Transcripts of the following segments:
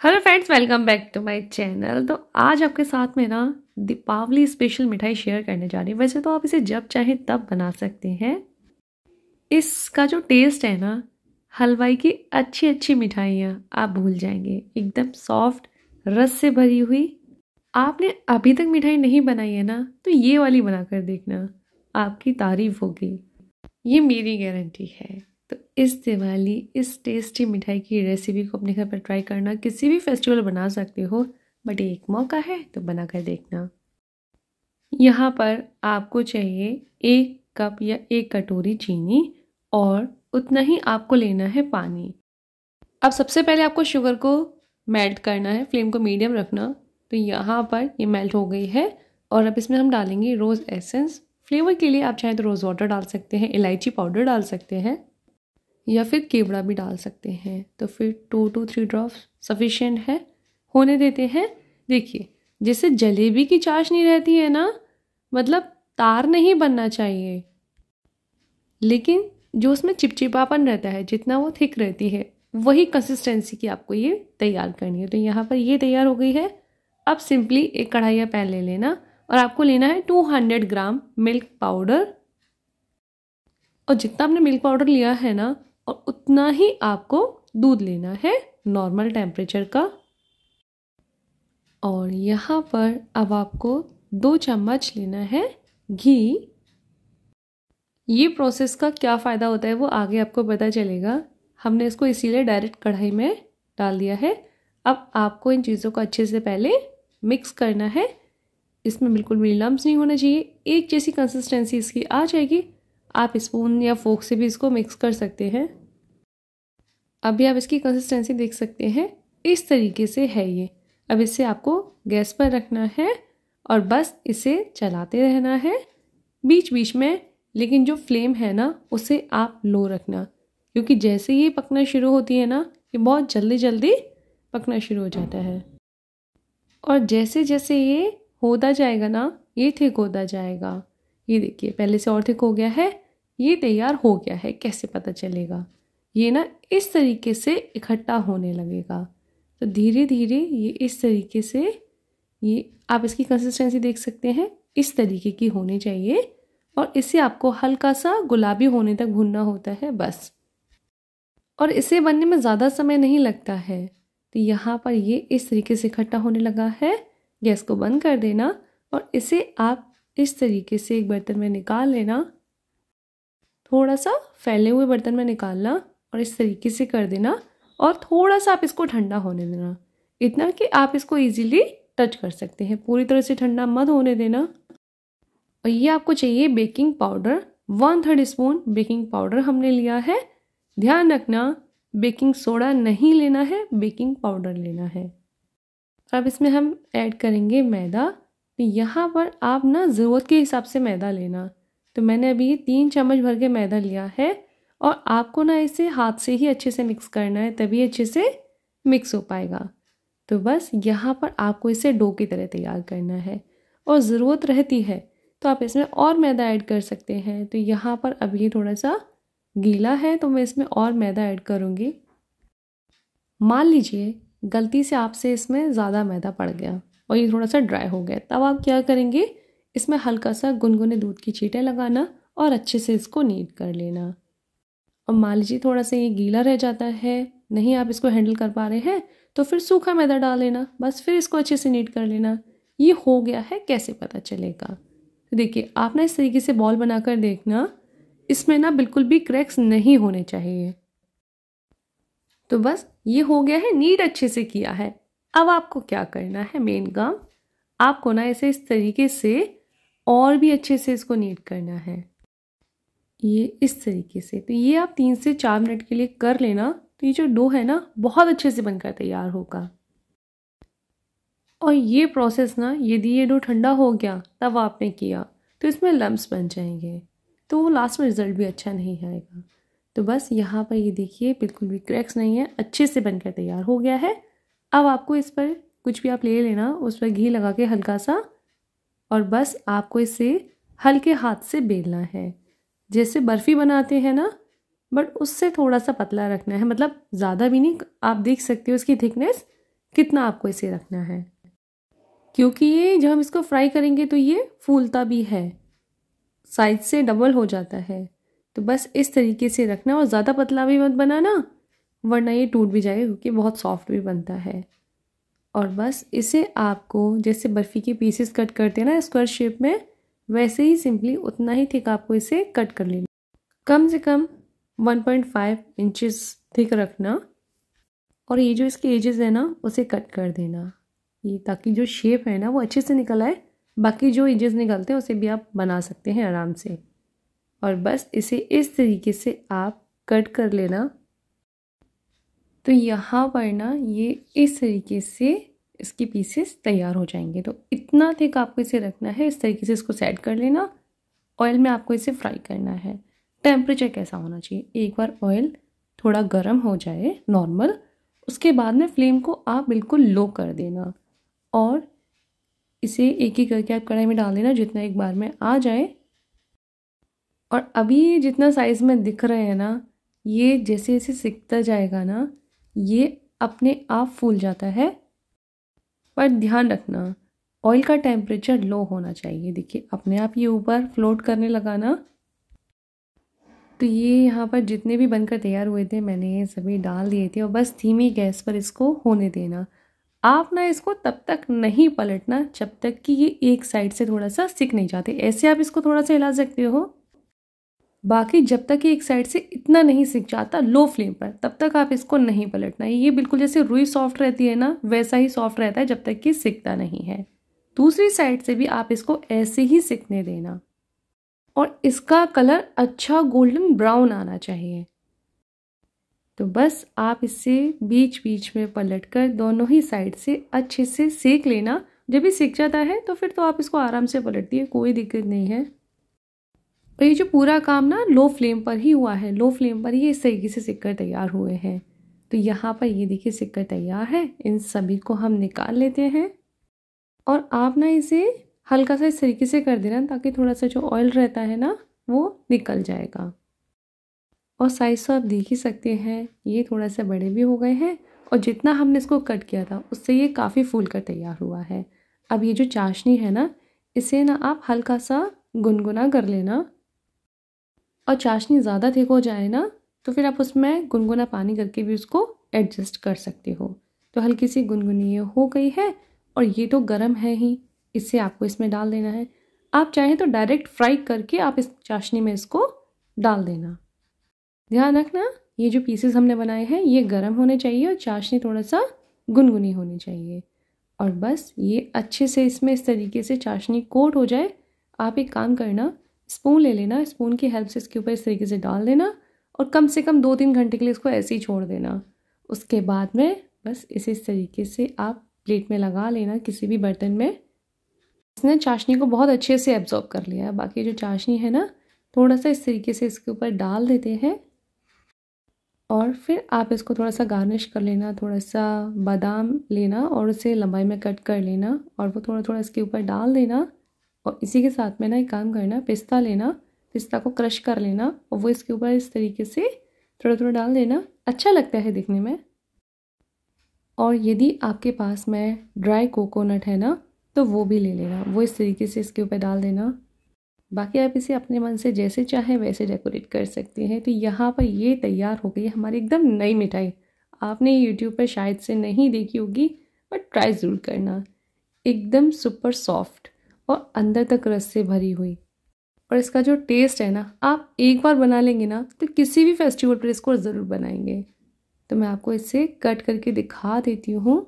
Hello friends welcome back to my channel तो आज आपके साथ में ना दीपावली स्पेशल मिठाई शेयर करने जा रही हूँ। वैसे तो आप इसे जब चाहे तब बना सकते हैं। इसका जो टेस्ट है ना, हलवाई की अच्छी अच्छी मिठाइयाँ, आप भूल जाएँगे। एकदम सॉफ्ट रस से भरी हुई। आपने अभी तक मिठाई नहीं बनाई है ना तो ये वाली बना कर देखना। आपकी तारीफ़ होगी। ये मेरी गारंटी है। तो इस दिवाली, इस टेस्टी मिठाई की रेसिपी को अपने घर पर ट्राई करना, किसी भी फेस्टिवल बना सकते हो बट एक मौका है तो बना कर देखना। यहाँ पर आपको चाहिए एक कप या एक कटोरी चीनी और उतना ही आपको लेना है पानी। अब सबसे पहले आपको शुगर को मेल्ट करना है फ्लेम को मीडियम रखना। तो यहाँ पर ये मेल्ट हो गई है और अब इसमें हम डालेंगे रोज़ एसेंस फ्लेवर के लिए आप चाहें तो रोज़ वाटर डाल सकते हैं, इलायची पाउडर डाल सकते हैं। या फिर केवड़ा भी डाल सकते हैं। तो फिर two to three drops sufficient है। होने देते हैं। देखिए, जैसे जलेबी की चाशनी रहती है ना मतलब तार नहीं बनना चाहिए। लेकिन जो उसमें चिपचिपापन रहता है, जितना वो थिक रहती है, वही कंसिस्टेंसी की आपको ये तैयार करनी है। तो यहाँ पर ये तैयार हो गई है। अब सिंपली एक कढ़ाई या पैन ले लेना और आपको लेना है 200 ग्राम मिल्क पाउडर और जितना आपने मिल्क पाउडर लिया है ना और उतना ही आपको दूध लेना है नॉर्मल टेम्परेचर का। और यहाँ पर अब आपको दो चम्मच लेना है घी। ये प्रोसेस का क्या फ़ायदा होता है वो आगे आपको पता चलेगा। हमने इसको इसीलिए डायरेक्ट कढ़ाई में डाल दिया है। अब आपको इन चीज़ों को अच्छे से पहले मिक्स करना है। इसमें बिल्कुल भी लम्ब नहीं होना चाहिए। एक जैसी कंसिस्टेंसी इसकी आ जाएगी। आप स्पून या फोक से भी इसको मिक्स कर सकते हैं। अभी आप इसकी कंसिस्टेंसी देख सकते हैं। इस तरीके से है ये। अब इसे आपको गैस पर रखना है और बस इसे चलाते रहना है। बीच बीच में, लेकिन जो फ्लेम है ना, उसे आप लो रखना। क्योंकि जैसे ये पकना शुरू होती है ना, ये बहुत जल्दी जल्दी पकना शुरू हो जाता है। और जैसे जैसे ये होता जाएगा ना, ये ठीक होता जाएगा। ये देखिए, पहले से और थिक हो गया है, ये तैयार हो गया है, कैसे पता चलेगा? ये ना इस तरीके से इकट्ठा होने लगेगा। तो धीरे धीरे ये इस तरीके से, ये आप इसकी कंसिस्टेंसी देख सकते हैं, इस तरीके की होनी चाहिए और इसे आपको हल्का सा गुलाबी होने तक भुनना होता है, बस। और इसे बनने में ज़्यादा समय नहीं लगता है। तो यहाँ पर ये इस तरीके से इकट्ठा होने लगा है, गैस को बंद कर देना और इसे आप इस तरीके से एक बर्तन में निकाल लेना। थोड़ा सा फैले हुए बर्तन में निकालना और इस तरीके से कर देना और थोड़ा सा आप इसको ठंडा होने देना। इतना कि आप इसको इजीली टच कर सकते हैं। पूरी तरह से ठंडा मत होने देना। और ये आपको चाहिए baking powder one third spoon baking powder हमने लिया है। ध्यान रखना बेकिंग सोडा नहीं लेना है बेकिंग पाउडर लेना है। अब इसमें हम ऐड करेंगे मैदा। तो यहाँ पर आप ना ज़रूरत के हिसाब से मैदा लेना। तो मैंने अभी तीन चम्मच भर के मैदा लिया है और आपको ना इसे हाथ से ही अच्छे से मिक्स करना है, तभी अच्छे से मिक्स हो पाएगा। तो बस यहाँ पर आपको इसे डो की तरह तैयार करना है और ज़रूरत रहती है तो आप इसमें और मैदा ऐड कर सकते हैं। तो यहाँ पर अभी थोड़ा सा गीला है तो मैं इसमें और मैदा ऐड करूँगी। मान लीजिए गलती से आपसे इसमें ज़्यादा मैदा पड़ गया। और ये थोड़ा सा ड्राई हो गया तब आप क्या करेंगे? इसमें हल्का सा गुनगुने दूध की चीटें लगाना और अच्छे से इसको नीट कर लेना। और मान लीजिए थोड़ा सा ये गीला रह जाता है, नहीं आप इसको हैंडल कर पा रहे हैं तो फिर सूखा मैदा डाल लेना, बस फिर इसको अच्छे से नीट कर लेना। ये हो गया है, कैसे पता चलेगा? तो देखिए आप ना इस तरीके से बॉल बनाकर देखना, इसमें ना बिल्कुल भी क्रैक्स नहीं होने चाहिए। तो बस ये हो गया है नीट अच्छे से किया है। अब आपको क्या करना है मेन काम, आपको ना इसे इस तरीके से और भी अच्छे से इसको नीट करना है। ये इस तरीके से तो ये आप तीन से चार मिनट के लिए कर लेना तो ये जो डो है ना, बहुत अच्छे से बनकर तैयार होगा। और ये प्रोसेस ना यदि ये डो ठंडा हो गया, तब आपने किया तो इसमें लम्ब्स बन जाएँगे तो वो लास्ट में रिज़ल्ट भी अच्छा नहीं आएगा। तो बस यहाँ पर ये देखिए, बिल्कुल भी क्रैक्स नहीं है, अच्छे से बनकर तैयार हो गया है। अब आपको इस पर कुछ भी आप ले लेना, उस पर घी लगा के हल्का सा, और बस आपको इसे हल्के हाथ से बेलना है। जैसे बर्फ़ी बनाते हैं ना, बट उससे थोड़ा सा पतला रखना है मतलब ज़्यादा भी नहीं, आप देख सकते हो इसकी थिकनेस कितना आपको इसे रखना है। क्योंकि ये जब हम इसको फ्राई करेंगे तो ये फूलता भी है साइज़ से डबल हो जाता है। तो बस इस तरीके से रखना और ज़्यादा पतला भी मत बनाना वरना ये टूट भी जाएगा क्योंकि बहुत सॉफ्ट भी बनता है। और बस इसे आपको जैसे बर्फ़ी के पीसेस कट करते हैं ना स्क्वायर शेप में, वैसे ही सिंपली उतना ही थिक आपको इसे कट कर लेना। कम से कम 1.5 इंचेस थिक रखना और ये जो इसके एजेस है ना, उसे कट कर देना। ये ताकि जो शेप है ना, वो अच्छे से निकल आए। बाकी जो एजेस निकलते हैं, उसे भी आप बना सकते हैं आराम से। और बस इसे इस तरीके से आप कट कर लेना। तो यहाँ पर ना ये इस तरीके से इसके पीसेस तैयार हो जाएँगे। तो इतना थिक आपको इसे रखना है, इस तरीके से इसको सेट कर लेना। ऑयल में आपको इसे फ्राई करना है। टेम्परेचर कैसा होना चाहिए? एक बार ऑयल थोड़ा गर्म हो जाए नॉर्मल उसके बाद में फ्लेम को आप बिल्कुल लो कर देना। और इसे एक एक करके आप कढ़ाई में डाल देना, जितना एक बार में आ जाए। और अभी जितना साइज़ में दिख रहे हैं ना, ये जैसे जैसे सिकता जाएगा ना ये अपने आप फूल जाता है। पर ध्यान रखना ऑयल का टेम्परेचर लो होना चाहिए। देखिए, अपने आप ये ऊपर फ्लोट करने लगा ना। तो ये यहाँ पर जितने भी बनकर तैयार हुए थे, मैंने ये सभी डाल दिए थे और बस धीमी गैस पर इसको होने देना। आप ना इसको तब तक नहीं पलटना जब तक कि ये एक साइड से थोड़ा सा सिक नहीं जाते। ऐसे आप इसको थोड़ा सा हिला सकते हो। बाकी जब तक ये एक साइड से इतना नहीं सिक जाता लो फ्लेम पर, तब तक आप इसको नहीं पलटना। है ये बिल्कुल जैसे रुई सॉफ्ट रहती है ना, वैसा ही सॉफ्ट रहता है जब तक कि सिकता नहीं है। दूसरी साइड से भी आप इसको ऐसे ही सिकने देना। और इसका कलर अच्छा गोल्डन ब्राउन आना चाहिए। तो बस आप इसे बीच बीच में पलट कर दोनों ही साइड से अच्छे से सेक लेना। जब भी सीख जाता है तो फिर तो आप इसको आराम से पलट दिए कोई दिक्कत नहीं है। और ये जो पूरा काम ना लो फ्लेम पर ही हुआ है, लो फ्लेम पर ही इस तरीके से सिक्कर तैयार हुए हैं। तो यहाँ पर ये देखिए सिक्कर तैयार है, इन सभी को हम निकाल लेते हैं और आप ना इसे हल्का सा इस तरीके से कर देना ताकि थोड़ा सा जो ऑयल रहता है ना, वो निकल जाएगा। और साइज़ तो आप देख ही सकते हैं, ये थोड़ा सा बड़े भी हो गए हैं और जितना हमने इसको कट किया था, उससे ये काफ़ी फूल कर तैयार हुआ है। अब ये जो चाशनी है ना, इसे ना आप हल्का सा गुनगुना कर लेना। और चाशनी ज़्यादा थिक हो जाए ना तो फिर आप उसमें गुनगुना पानी करके भी उसको एडजस्ट कर सकते हो। तो हल्की सी गुनगुनी हो गई है और ये तो गर्म है ही इससे आपको इसमें डाल देना है। आप चाहें तो डायरेक्ट फ्राई करके आप इस चाशनी में इसको डाल देना। ध्यान रखना, ये जो पीसेस हमने बनाए हैं, ये गर्म होने चाहिए और चाशनी थोड़ा सा गुनगुनी होनी चाहिए। और बस ये अच्छे से इसमें इस तरीके से चाशनी कोट हो जाए, आप एक काम करना स्पून ले लेना स्पून की हेल्प से इसके ऊपर इस तरीके से डाल देना और कम से कम दो तीन घंटे के लिए इसको ऐसे ही छोड़ देना। उसके बाद में बस इसे तरीके से आप प्लेट में लगा लेना किसी भी बर्तन में। इसने चाशनी को बहुत अच्छे से एब्जॉर्ब कर लिया है। बाकी जो चाशनी है ना थोड़ा सा इस तरीके से इसके ऊपर डाल देते हैं और फिर आप इसको थोड़ा सा गार्निश कर लेना थोड़ा सा बादाम लेना और उसे लंबाई में कट कर लेना और वो थोड़ा थोड़ा इसके ऊपर डाल देना। और इसी के साथ में ना एक काम करना, पिस्ता लेना, पिस्ता को क्रश कर लेना और वो इसके ऊपर इस तरीके से थोड़ा थोड़ा डाल देना। अच्छा लगता है दिखने में। और यदि आपके पास में ड्राई कोकोनट है ना तो वो भी ले लेना। वो इस तरीके से इसके ऊपर डाल देना। बाकी आप इसे अपने मन से जैसे चाहें वैसे डेकोरेट कर सकते हैं। तो यहाँ पर ये तैयार हो गई हमारी एकदम नई मिठाई। आपने यूट्यूब पर शायद से नहीं देखी होगी बट ट्राई ज़रूर करना। एकदम सुपर सॉफ्ट और अंदर तक रस से भरी हुई। और इसका जो टेस्ट है ना, आप एक बार बना लेंगे ना तो किसी भी फेस्टिवल पर इसको ज़रूर बनाएँगे। तो मैं आपको इसे कट करके दिखा देती हूँ।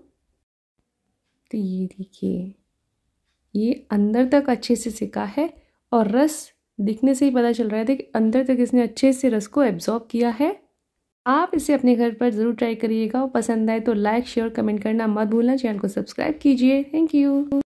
तो ये देखिए, ये अंदर तक अच्छे से सिका है और रस दिखने से ही पता चल रहा है। कि अंदर तक इसने अच्छे से रस को एब्जॉर्ब किया है। आप इसे अपने घर पर ज़रूर ट्राई करिएगा। और पसंद आए तो लाइक शेयर कमेंट करना मत भूलना। चैनल को सब्सक्राइब कीजिए। Thank you